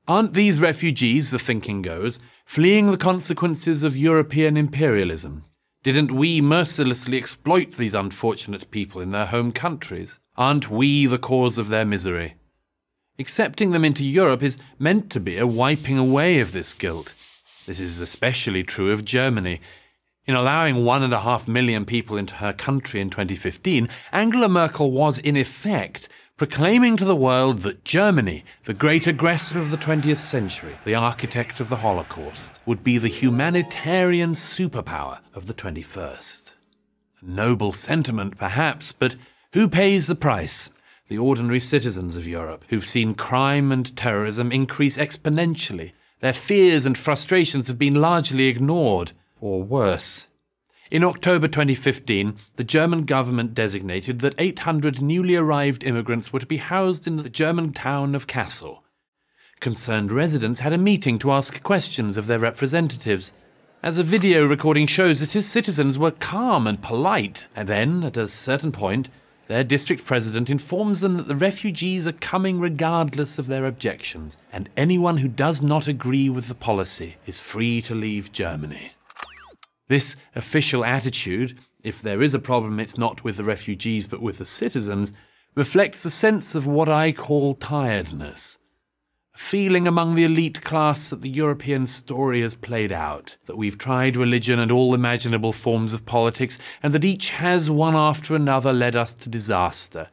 Aren't these refugees, the thinking goes, fleeing the consequences of European imperialism? Didn't we mercilessly exploit these unfortunate people in their home countries? Aren't we the cause of their misery? Accepting them into Europe is meant to be a wiping away of this guilt. This is especially true of Germany. In allowing one and a half million people into her country in 2015, Angela Merkel was, in effect, proclaiming to the world that Germany, the great aggressor of the 20th century, the architect of the Holocaust, would be the humanitarian superpower of the 21st. A noble sentiment, perhaps, but who pays the price? The ordinary citizens of Europe, who've seen crime and terrorism increase exponentially. Their fears and frustrations have been largely ignored, or worse. In October 2015, the German government designated that 800 newly arrived immigrants were to be housed in the German town of Kassel. Concerned residents had a meeting to ask questions of their representatives. As a video recording shows that his citizens were calm and polite, and then, at a certain point, their district president informs them that the refugees are coming regardless of their objections, and anyone who does not agree with the policy is free to leave Germany. This official attitude, if there is a problem, it's not with the refugees but with the citizens, reflects a sense of what I call tiredness. A feeling among the elite class that the European story has played out, that we've tried religion and all imaginable forms of politics, and that each has one after another led us to disaster.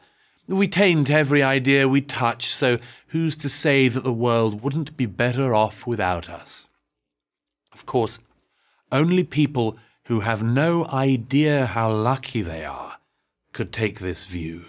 We taint every idea we touch, so who's to say that the world wouldn't be better off without us? Of course, only people who have no idea how lucky they are could take this view.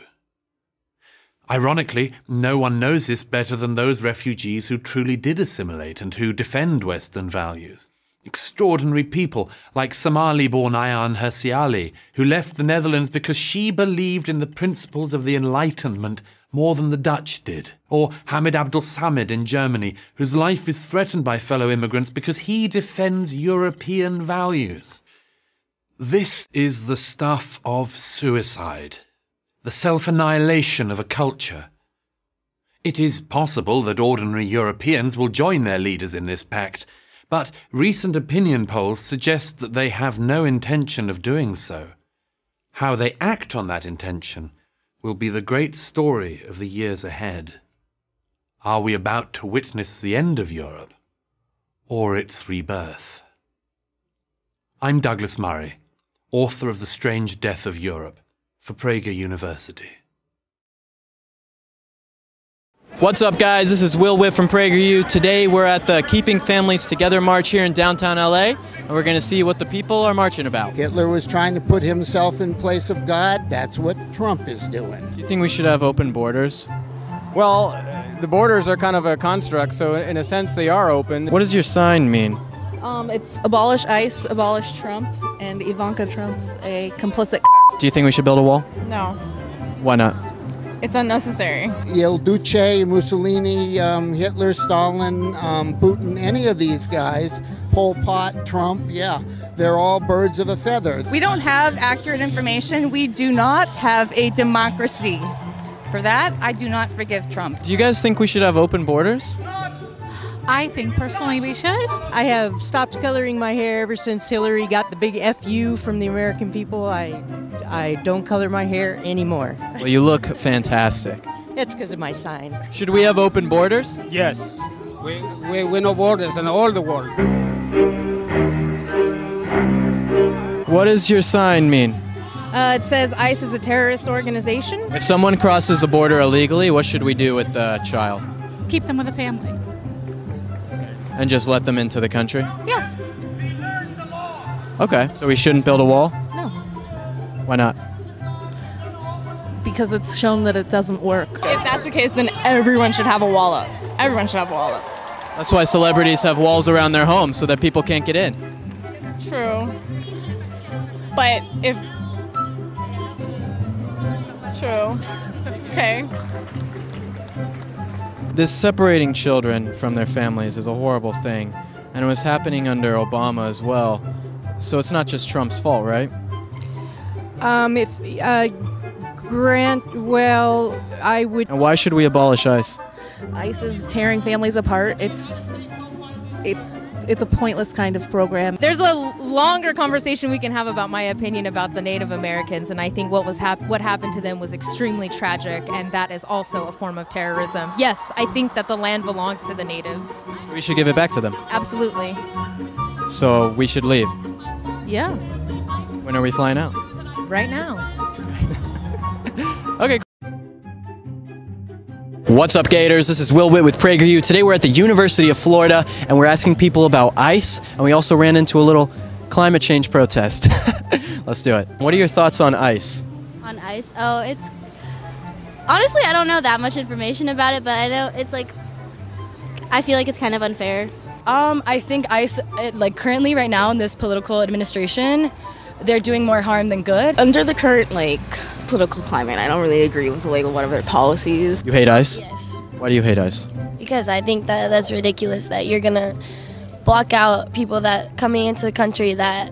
Ironically, no one knows this better than those refugees who truly did assimilate and who defend Western values. Extraordinary people like Somali born Ayaan Hirsi Ali, who left the Netherlands because she believed in the principles of the Enlightenment more than the Dutch did. Or Hamed Abdel Samad in Germany, whose life is threatened by fellow immigrants because he defends European values. This is the stuff of suicide the self annihilation of a culture. It is possible that ordinary Europeans will join their leaders in this pact, but recent opinion polls suggest that they have no intention of doing so. How they act on that intention will be the great story of the years ahead. Are we about to witness the end of Europe or its rebirth? I'm Douglas Murray, author of The Strange Death of Europe for Prager University. What's up, guys? This is Will Witt from PragerU. Today we're at the Keeping Families Together March here in downtown LA, and we're going to see what the people are marching about. Hitler was trying to put himself in place of God. That's what Trump is doing. Do you think we should have open borders? Well, the borders are kind of a construct, so in a sense they are open. What does your sign mean? Um, it's abolish ICE, abolish Trump, and Ivanka Trump's a complicit. Do you think we should build a wall? No, Why not? it's unnecessary. Il Duce, Mussolini, um, Hitler, Stalin, um, Putin, any of these guys, Pol Pot, Trump, yeah, they're all birds of a feather. We don't have accurate information. We do not have a democracy. For that, I do not forgive Trump. Do you guys think we should have open borders? I think personally we should. I have stopped coloring my hair ever since Hillary got the big FU from the American people. I I don't color my hair anymore. Well, you look fantastic. It's because of my sign. Should we have open borders? Yes. We, we, we know borders in all the world. What does your sign mean? Uh, it says ICE is a terrorist organization. If someone crosses the border illegally, what should we do with the child? Keep them with a family. And just let them into the country? Yes. Okay. So we shouldn't build a wall? No. Why not? Because it's shown that it doesn't work. If that's the case, then everyone should have a wall up. Everyone should have a wall up. That's why celebrities have walls around their homes so that people can't get in. True. But if. True. Okay. This separating children from their families is a horrible thing, and it was happening under Obama as well. So it's not just Trump's fault, right? Um, if uh, Grant, well, I would. And why should we abolish ICE? ICE is tearing families apart. It's it, it's a pointless kind of program. There's a longer conversation we can have about my opinion about the Native Americans, and I think what was hap- what happened to them was extremely tragic, and that is also a form of terrorism. Yes, I think that the land belongs to the natives. We should give it back to them. Absolutely. So we should leave. Yeah. When are we flying out? Right now. Okay. What's up, Gators? This is Will Witt with PragerU. Today we're at the University of Florida and we're asking people about ice, and we also ran into a little climate change protest. Let's do it. What are your thoughts on ice? On ice? Oh, it's honestly I don't know that much information about it, but I know it's like I feel like it's kind of unfair. Um, I think ICE, it, like currently right now in this political administration, they're doing more harm than good. Under the current like political climate, I don't really agree with like a lot of their policies. You hate ice? Yes. Why do you hate ICE? because I think that that's ridiculous that you're gonna block out people that coming into the country that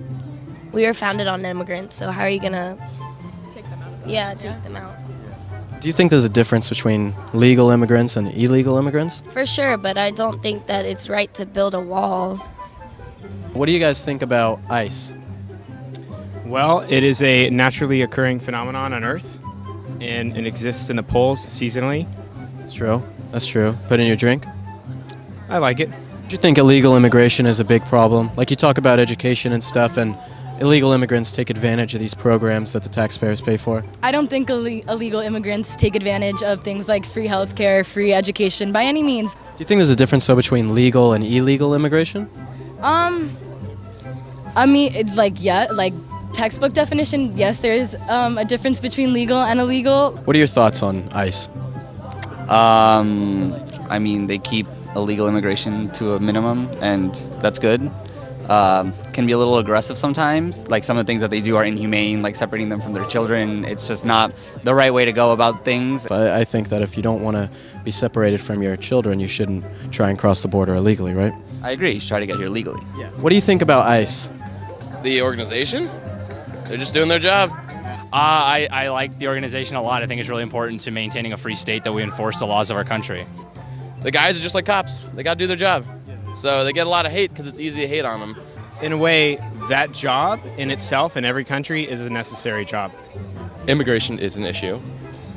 we were founded on immigrants. So how are you gonna take them out? Yeah, take them out Do you think there's a difference between legal immigrants and illegal immigrants? for sure. But I don't think that it's right to build a wall. What do you guys think about ICE? Well, it is a naturally occurring phenomenon on Earth, and it exists in the poles seasonally. It's true. That's true. Put in your drink. I like it. Do you think illegal immigration is a big problem? Like you talk about education and stuff, and illegal immigrants take advantage of these programs that the taxpayers pay for. I don't think ille- illegal immigrants take advantage of things like free healthcare, free education by any means. Do you think there's a difference though between legal and illegal immigration? Um, I mean, like yeah, like textbook definition. Yes, there is um, a difference between legal and illegal. What are your thoughts on ICE? Um, I mean, they keep illegal immigration to a minimum, and that's good. Um, can be a little aggressive sometimes. Like some of the things that they do are inhumane, like separating them from their children. It's just not the right way to go about things. I, I think that if you don't want to be separated from your children, you shouldn't try and cross the border illegally, right? I agree. You should try to get here legally. Yeah. What do you think about ICE? The organization? They're just doing their job. Uh, I, I like the organization a lot. I think it's really important to maintaining a free state that we enforce the laws of our country. The guys are just like cops. They got to do their job. So they get a lot of hate because it's easy to hate on them. In a way, that job in itself in every country is a necessary job. Immigration is an issue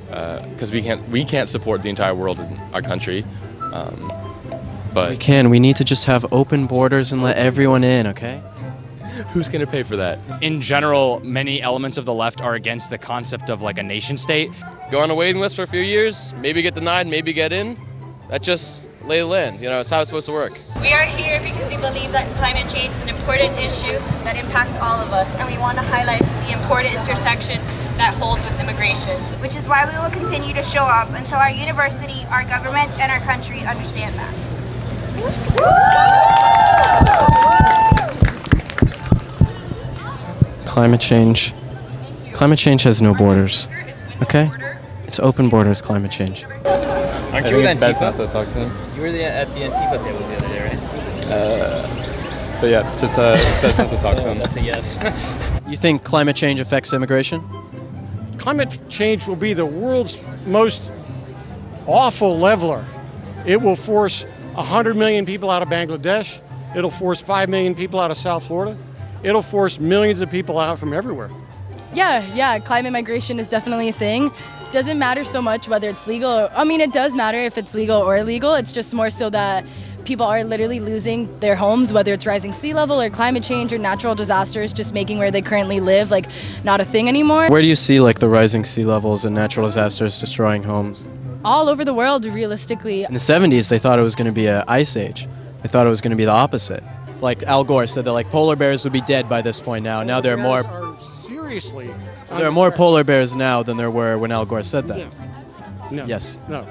because we can't we can't support the entire world in our country. Um, but We can. We need to just have open borders and let everyone in, okay? Who's going to pay for that? In general, many elements of the left are against the concept of like a nation state. Go on a waiting list for a few years, maybe get denied, maybe get in. That just lay the land. You know, it's how it's supposed to work. We are here because we believe that climate change is an important issue that impacts all of us, and we want to highlight the important intersection that holds with immigration. Which is why we will continue to show up until our university, our government, and our country understand that. Climate change. Climate change has no borders, okay? It's open borders, climate change. Aren't you with Antifa? not to talk to him. You were the, at the Antifa table the other day, right? Uh, but yeah, just uh, it's best not to talk to him. That's a yes. You think climate change affects immigration? Climate change will be the world's most awful leveler. It will force 100 million people out of Bangladesh. It'll force 5 million people out of South Florida. It'll force millions of people out from everywhere. Yeah, yeah, climate migration is definitely a thing. Doesn't matter so much whether it's legal or, I mean, it does matter if it's legal or illegal. It's just more so that people are literally losing their homes, whether it's rising sea level or climate change or natural disasters, just making where they currently live like not a thing anymore. Where do you see like the rising sea levels and natural disasters destroying homes? All over the world, realistically. In the 70s, they thought it was going to be an ice age. They thought it was going to be the opposite. Like Al Gore said that like polar bears would be dead by this point now. Now there are more Are seriously. there are more polar bears now than there were when Al Gore said that. No. Yes. No.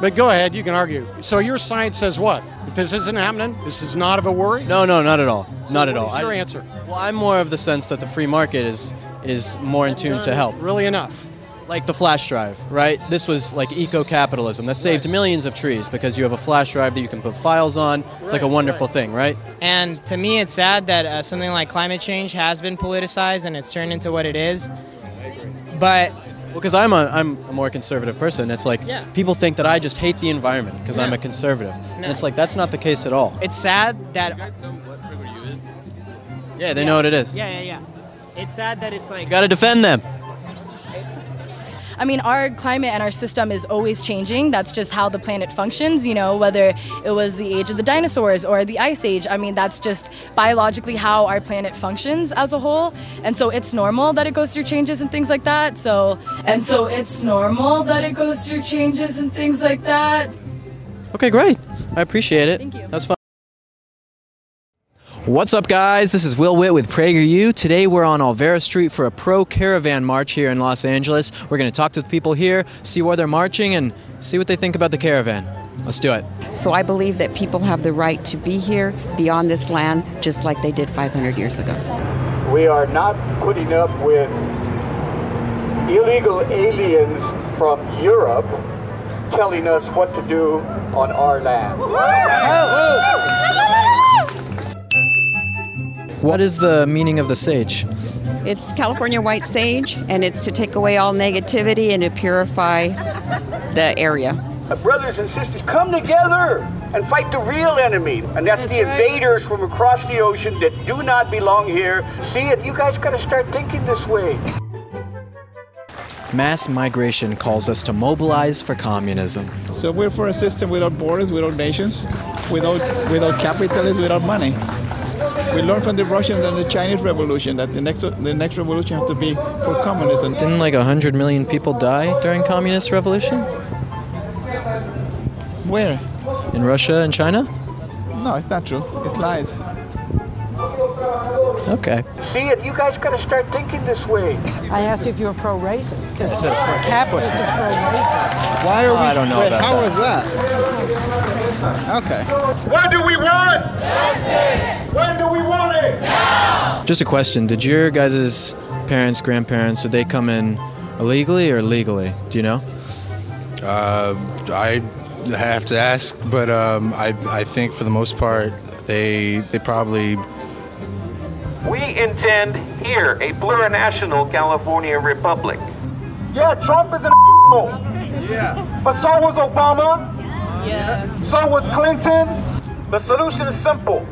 But go ahead, you can argue. So your science says what? That this isn't happening? This is not of a worry? No, no, not at all. Not at all. your I- answer? Well, I'm more of the sense that the free market is is more in tune to help. Really enough. Like the flash drive, right? This was like eco-capitalism that saved millions of trees because you have a flash drive that you can put files on. It's like a wonderful thing, right? And to me, it's sad that uh, something like climate change has been politicized and it's turned into what it is. But because I'm a I'm a more conservative person. It's like Yeah. people think that I just hate the environment because I'm a conservative, and No. it's like that's not the case at all. it's sad that. Yeah, they know what it is. Yeah, yeah, yeah. It's sad that it's like. You got to defend them. I mean, our climate and our system is always changing. That's just how the planet functions, you know, whether it was the age of the dinosaurs or the ice age. I mean, that's just biologically how our planet functions as a whole. And so it's normal that it goes through changes and things like that. So, and so it's normal that it goes through changes and things like that. Okay, great. I appreciate it. Thank you. That's fun. What's up, guys? This is Will Witt with PragerU. Today we're on Olvera Street for a pro caravan march here in Los Angeles. We're going to talk to the people here, see where they're marching, and see what they think about the caravan. Let's do it. So I believe that people have the right to be here, beyond this land, just like they did 500 years ago. We are not putting up with illegal aliens from Europe telling us what to do on our land. What is the meaning of the sage? It's California white sage, and it's to take away all negativity and to purify the area. Uh, brothers and sisters, come together and fight the real enemy. And that's, the invaders from across the ocean that do not belong here. See it? You guys got to start thinking this way. Mass migration calls us to mobilize for communism. So we're for a system without borders, without nations, without without capitalism, without money. We learned from the Russians and the Chinese Revolution that the next the next revolution has to be for communism. Didn't like 100 million people die during communist revolution? Where? In Russia and China? No, it's not true. It's lies. Okay. See it? You guys got to start thinking this way. I asked you if you were pro-racist because That's a- capitalists are pro-racist. Why are oh, we? I don't know wait, about how that. was that? Okay. What do we want? Justice! When do we want it? Just a question. Did your guys' parents, grandparents, did they come in illegally or legally? Do you know? Uh, I have to ask, but um, I, I think for the most part, they they probably We intend here a plurinational California republic. Yeah, Trump is an Yeah. But so was Obama. Yeah. So was Clinton. The solution is simple.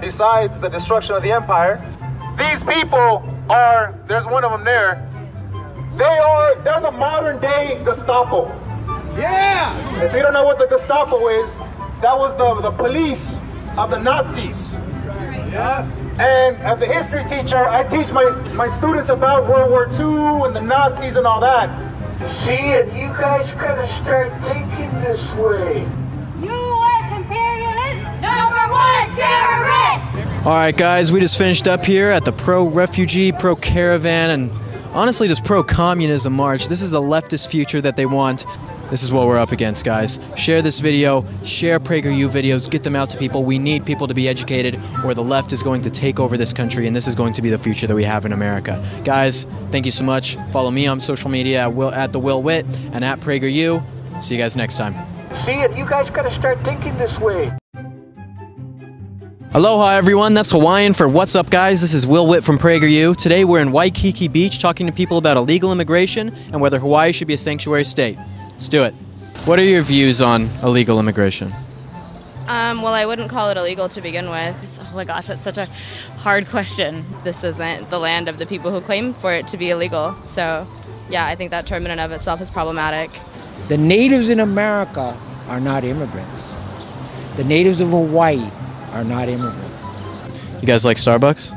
Besides the destruction of the empire, these people are, there's one of them there, they are, they're the modern day Gestapo. Yeah! If you don't know what the Gestapo is, that was the, the police of the Nazis. Yeah. And as a history teacher, I teach my, my students about World War II and the Nazis and all that. See it, you guys gotta start thinking this way. Number! All right, guys, we just finished up here at the pro refugee, pro caravan, and honestly, just pro communism march. This is the leftist future that they want. This is what we're up against, guys. Share this video, share PragerU videos, get them out to people. We need people to be educated, or the left is going to take over this country, and this is going to be the future that we have in America. Guys, thank you so much. Follow me on social media at, Will, at the Will Witt and at PragerU. See you guys next time. See it, you guys gotta start thinking this way. Aloha everyone, that's Hawaiian for What's Up Guys. This is Will Witt from PragerU. Today we're in Waikiki Beach talking to people about illegal immigration and whether Hawaii should be a sanctuary state. Let's do it. What are your views on illegal immigration? Um, well, I wouldn't call it illegal to begin with. It's- oh my gosh, that's such a hard question. This isn't the land of the people who claim for it to be illegal. So, yeah, I think that term in and of itself is problematic. The natives in America are not immigrants. The natives of Hawaii are not immigrants. You guys like Starbucks?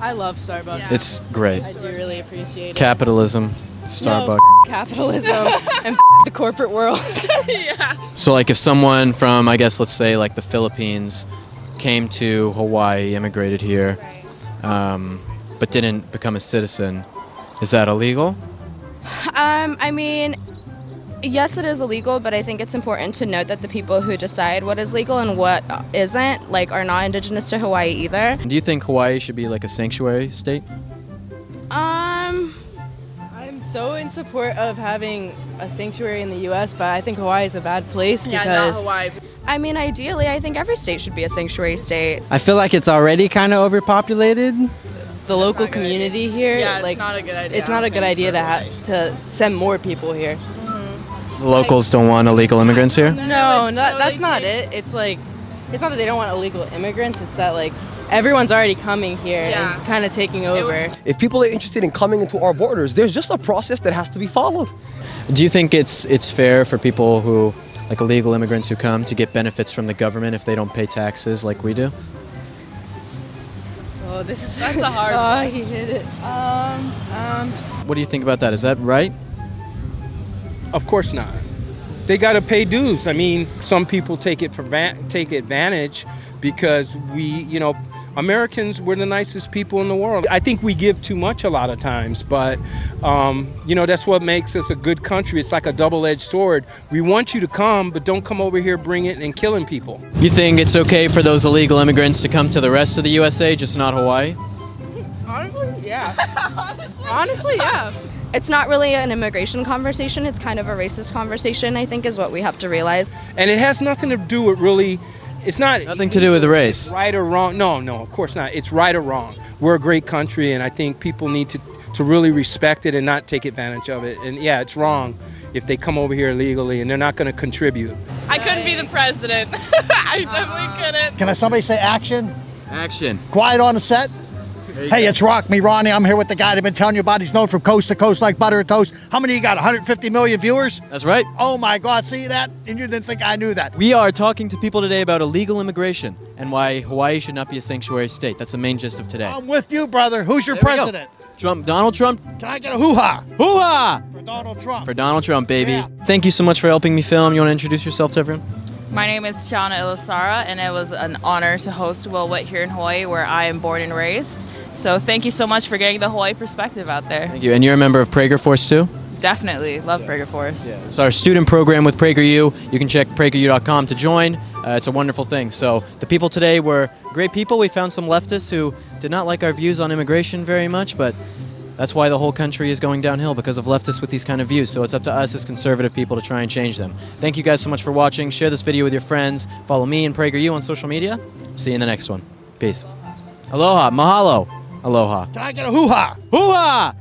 I love Starbucks. It's great. I do really appreciate it. Capitalism, Starbucks. No, capitalism and the corporate world. yeah. So, like, if someone from, I guess, let's say, like the Philippines came to Hawaii, immigrated here, um, but didn't become a citizen, is that illegal? Um, I mean, yes, it is illegal, but I think it's important to note that the people who decide what is legal and what isn't, like, are not indigenous to Hawaii either. Do you think Hawaii should be like a sanctuary state? Um, I'm so in support of having a sanctuary in the U.S., but I think Hawaii is a bad place because. Yeah, because not Hawaii. I mean, ideally, I think every state should be a sanctuary state. I feel like it's already kind of overpopulated. the local community here, Yeah, it's not a good idea, It's not a good idea to ha- to send more people here. The locals don't want illegal immigrants here? No, not, that's not it. It's like, it's not that they don't want illegal immigrants. It's that like everyone's already coming here and kind of taking over. If people are interested in coming into our borders, there's just a process that has to be followed. Do you think it's it's fair for people who like illegal immigrants who come to get benefits from the government if they don't pay taxes like we do? Oh, this is That's a hard Oh, one. he hit it. Um, um. What do you think about that? Is that right? Of course not. They got to pay dues. I mean, some people take it for va- take advantage because we, you know, Americans we're the nicest people in the world. I think we give too much a lot of times, but um, you know that's what makes us a good country. It's like a double-edged sword. We want you to come, but don't come over here bringing and killing people. You think it's okay for those illegal immigrants to come to the rest of the USA, just not Hawaii? Honestly, yeah. Honestly, yeah. It's not really an immigration conversation. It's kind of a racist conversation, I think, is what we have to realize. And it has nothing to do with really. It's not Nothing to do with the race. right or wrong. No, no, of course not. It's right or wrong. We're a great country, and I think people need to to really respect it and not take advantage of it. And yeah, it's wrong if they come over here illegally and they're not going to contribute. I couldn't be the president. I definitely uh, couldn't. Can I somebody say action? Action. Quiet on the set. You Hey, it's Rock Me Ronnie. I'm here with the guy I've been telling you about. He's known from coast to coast like butter and toast. How many you got? 150 million viewers? That's right. Oh my God, see that? And you didn't think I knew that. We are talking to people today about illegal immigration and why Hawaii should not be a sanctuary state. That's the main gist of today. I'm with you, brother. Who's your There president? Trump, Donald Trump. Can I get a hoo-ha? Hoo-ha! For Donald Trump. For Donald Trump, baby. Thank you so much for helping me film. You want to introduce yourself to everyone? My name is Tiana Ilasara, and it was an honor to host Will Witt here in Hawaii, where I am born and raised. So thank you so much for getting the Hawaii perspective out there. Thank you. And you're a member of Prager Force too? Definitely love Prager Force. It's our student program with PragerU. You can check prageru.com to join. Uh, it's a wonderful thing. So the people today were great people. We found some leftists who did not like our views on immigration very much, but that's why the whole country is going downhill because of leftists with these kind of views. So it's up to us as conservative people to try and change them. Thank you guys so much for watching. Share this video with your friends. Follow me and PragerU on social media. See you in the next one. Peace. Aloha. Mahalo. Aloha. Can I get a hoo-ha? Hoo-ha!